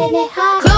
Cool.